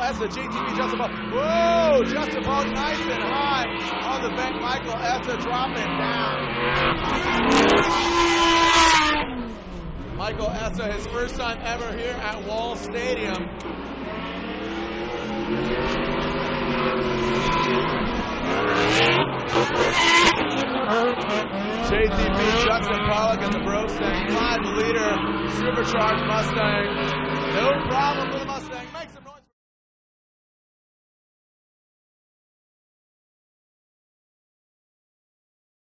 as the JTP Justin Ball. Whoa, Justin Ball nice and high on the bank. Michael Essa dropping down. Michael Essa, his first time ever here at Wall Stadium. JTP, Justin Pawlak, and the Bro Stang, five liter, supercharged Mustang. No problem.